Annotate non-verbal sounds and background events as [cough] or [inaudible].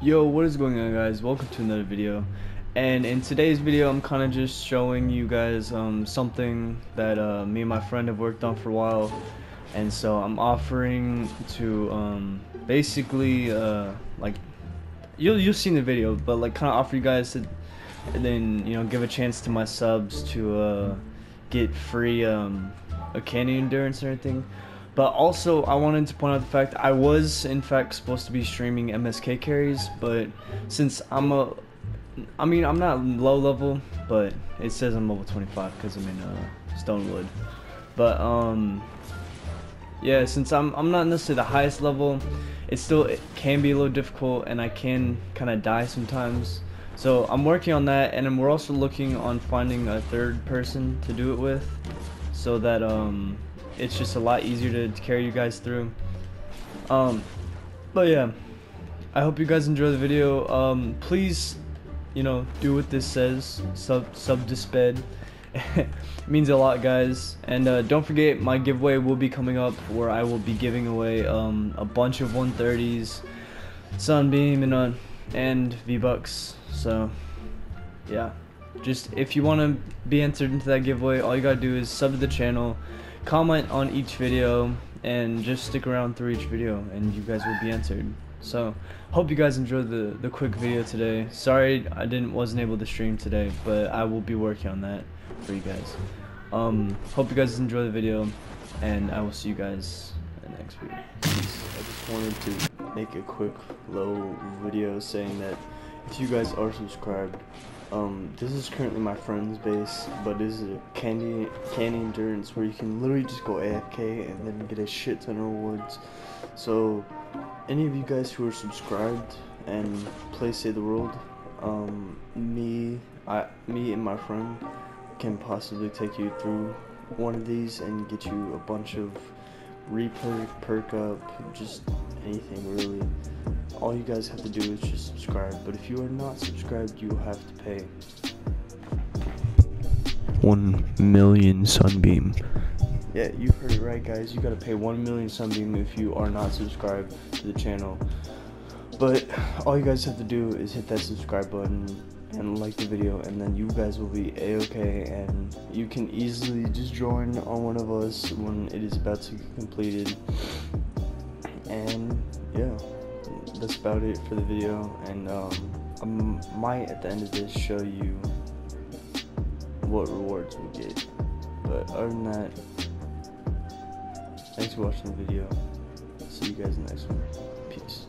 Yo, what is going on guys? Welcome to another video. And in today's video, I'm kind of just showing you guys um, something that uh, me and my friend have worked on for a while. And so I'm offering to um, basically, uh, like, you'll, you'll see in the video, but like kind of offer you guys to, then, you know, give a chance to my subs to uh, get free um, a Canny endurance or everything. But also, I wanted to point out the fact I was, in fact, supposed to be streaming MSK carries, but since I'm a, I mean, I'm not low level, but it says I'm level 25 because I'm in uh, Stonewood. But um, yeah, since I'm I'm not necessarily the highest level, it still it can be a little difficult, and I can kind of die sometimes. So I'm working on that, and we're also looking on finding a third person to do it with, so that um it's just a lot easier to, carry you guys through. Um, but yeah, I hope you guys enjoy the video. Um, please, you know, do what this says. Sub sub to sped. [laughs] it means a lot, guys. And uh, don't forget, my giveaway will be coming up where I will be giving away um, a bunch of 130s, Sunbeam, and uh, and V Bucks. So yeah, just if you want to be entered into that giveaway, all you gotta do is sub to the channel comment on each video and just stick around through each video and you guys will be entered so hope you guys enjoyed the the quick video today. Sorry i didn't wasn't able to stream today but i will be working on that for you guys. Um hope you guys enjoy the video and i will see you guys in the next video. I just wanted to make a quick low video saying that if you guys are subscribed um, this is currently my friend's base, but this is a Canny Canny endurance where you can literally just go AFK and then get a shit ton of rewards. So, any of you guys who are subscribed and play Save the World, um, me, I, me and my friend can possibly take you through one of these and get you a bunch of reperk, perk up, just anything really all you guys have to do is just subscribe. But if you are not subscribed, you have to pay. 1 million Sunbeam. Yeah, you heard it right, guys. You gotta pay 1 million Sunbeam if you are not subscribed to the channel. But all you guys have to do is hit that subscribe button and like the video, and then you guys will be a-okay, and you can easily just join on one of us when it is about to be completed. And yeah that's about it for the video and um, I might at the end of this show you what rewards we get. But other than that thanks for watching the video. See you guys in the next one. Peace